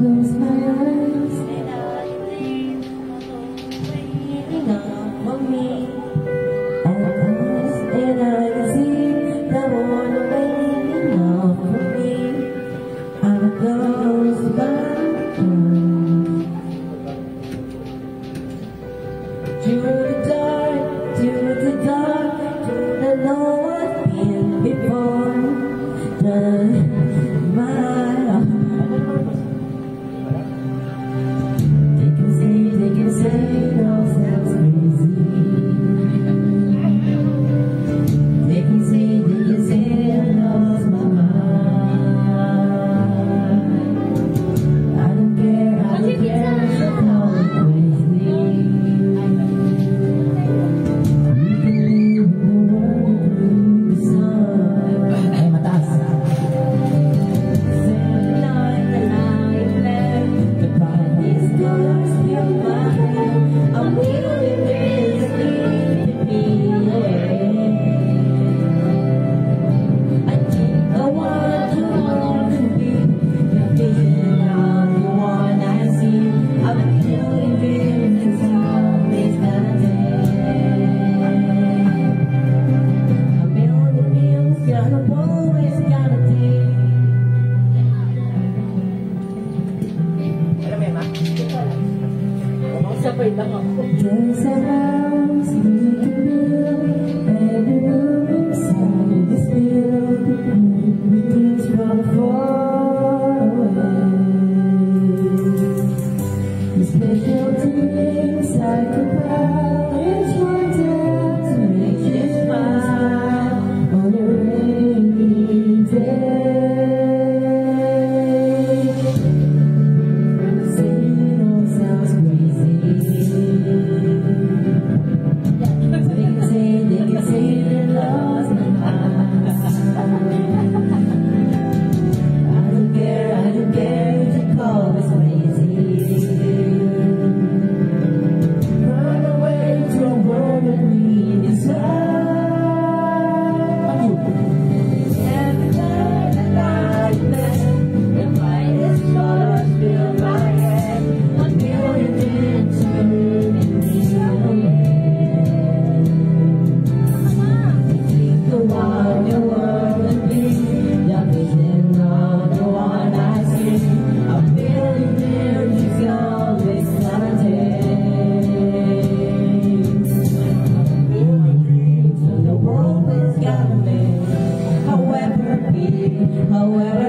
close my eyes, There's a house we can however